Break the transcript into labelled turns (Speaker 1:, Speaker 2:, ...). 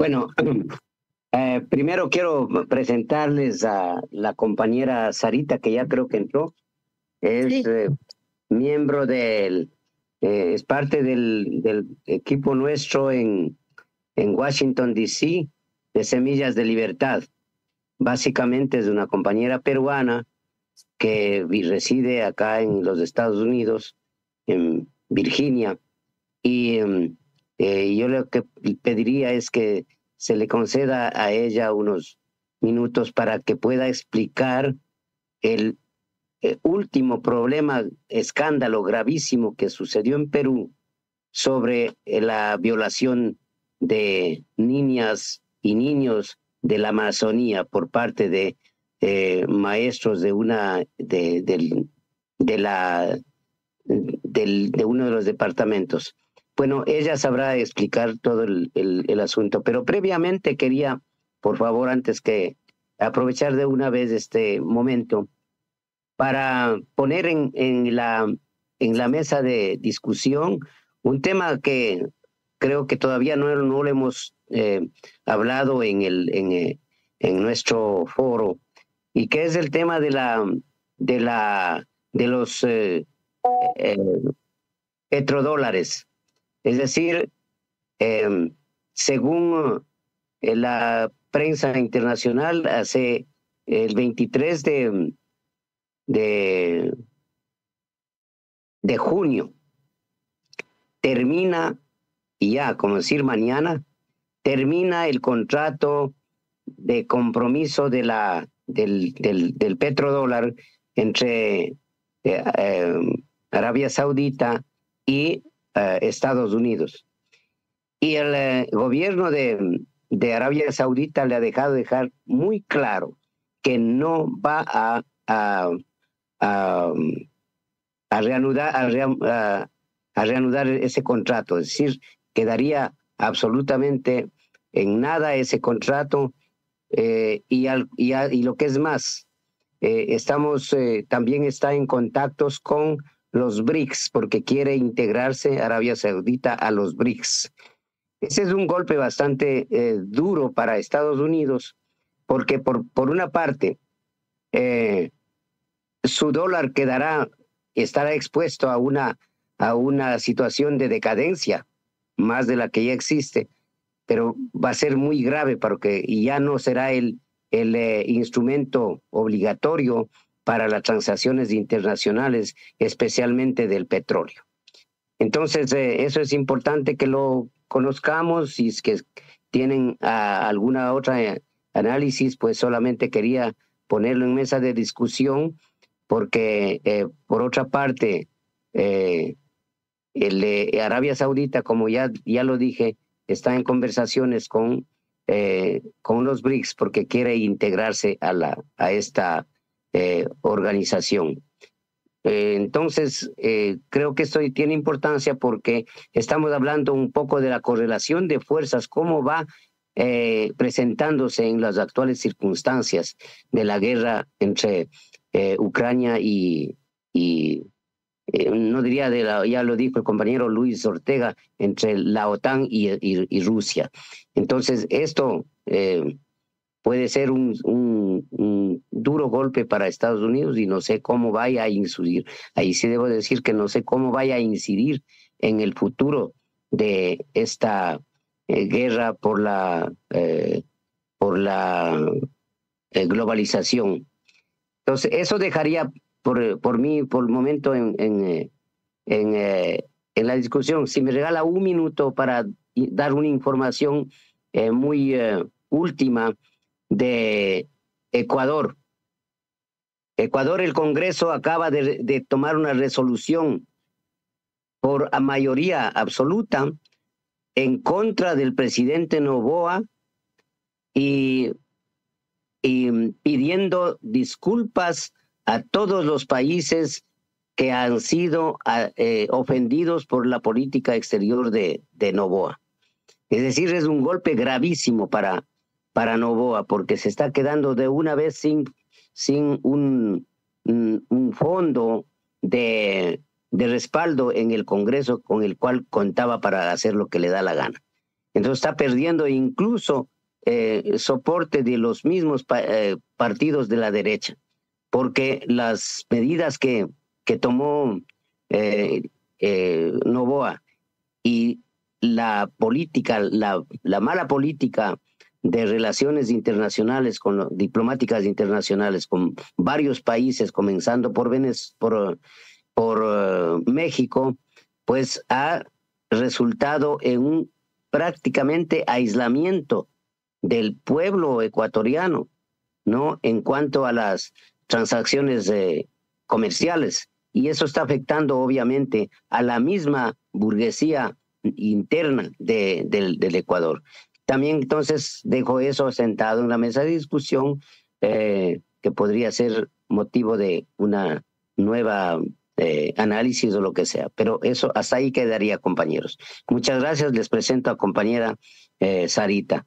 Speaker 1: Bueno, eh, primero quiero presentarles a la compañera Sarita, que ya creo que entró. Es eh, miembro del, eh, es parte del, del, equipo nuestro en, en Washington, D.C., de Semillas de Libertad. Básicamente es una compañera peruana que reside acá en los Estados Unidos, en Virginia. Y em, eh, yo lo que pediría es que se le conceda a ella unos minutos para que pueda explicar el eh, último problema, escándalo gravísimo que sucedió en Perú sobre eh, la violación de niñas y niños de la Amazonía por parte de maestros de una de la de uno de los departamentos. Bueno, ella sabrá explicar todo el, asunto, pero previamente quería, por favor, antes que aprovechar de una vez este momento para poner en, la, mesa de discusión un tema que creo que todavía no, no lo hemos eh, hablado en, el, eh, en nuestro foro, y que es el tema de, la, de, la, de los eh, petrodólares. Es decir, em, según eh, la prensa internacional, hace el 23 de, de, junio termina, y ya, como decir mañana, termina el contrato de compromiso de la, del, del, petrodólar entre eh, Arabia Saudita y eh, Estados Unidos. Y el eh, gobierno de, de, Arabia Saudita le ha dejado dejar muy claro que no va a, a, a, reanudar, a, reanudar ese contrato. Es decir, quedaría absolutamente en nada ese contrato eh, y, al, y, y, lo que es más, estamos también está en contactos con los BRICS, porque quiere integrarse Arabia Saudita a los BRICS. Ese es un golpe bastante eh, duro para Estados Unidos, porque por, por una parte, eh, su dólar quedará, estará expuesto a una, a una situación de decadencia, más de la que ya existe, pero va a ser muy grave porque ya no será el, el eh, instrumento obligatorio para las transacciones internacionales, especialmente del petróleo. Entonces, eh, eso es importante que lo conozcamos. Es que tienen ah, alguna otra eh, análisis, pues solamente quería ponerlo en mesa de discusión, porque eh, por otra parte, Arabia Saudita, como ya, ya lo dije, está en conversaciones con, con los BRICS porque quiere integrarse a, la, a esta eh, organización. Eh, entonces, eh, creo que esto tiene importancia porque estamos hablando un poco de la correlación de fuerzas, cómo va presentándose en las actuales circunstancias de la guerra entre Ucrania y, y no diría de la, ya lo dijo el compañero Luis Ortega, entre la OTAN y, y Rusia. Entonces, esto puede ser un, un, duro golpe para Estados Unidos y no sé cómo vaya a incidir. Ahí sí debo decir que no sé cómo vaya a incidir en el futuro de esta eh, guerra por la, eh, por la eh, globalización. Entonces, eso dejaría por, por mí, por el momento, en, en, en, en la discusión. Si me regala un minuto para dar una información muy última, de Ecuador. Ecuador, el Congreso acaba de, tomar una resolución por mayoría absoluta en contra del presidente Novoa y, pidiendo disculpas a todos los países que han sido eh, ofendidos por la política exterior de, de Novoa. Es decir, es un golpe gravísimo para, para Novoa, porque se está quedando de una vez sin, sin un, un fondo de, de respaldo en el Congreso con el cual contaba para hacer lo que le da la gana. Entonces está perdiendo incluso eh, soporte de los mismos eh, partidos de la derecha, porque las medidas que, que tomó eh, Novoa y la política, la, la, mala política de relaciones internacionales, con diplomáticas internacionales con varios países, comenzando por, por, por México, pues ha resultado en un prácticamente aislamiento del pueblo ecuatoriano, ¿no? En cuanto a las transacciones eh, comerciales. Y eso está afectando obviamente a la misma burguesía interna de, del, del, Ecuador. También entonces dejo eso sentado en la mesa de discusión eh, que podría ser motivo de una nueva eh, análisis o lo que sea. Pero eso hasta ahí quedaría, compañeros. Muchas gracias. Les presento a compañera Sarita.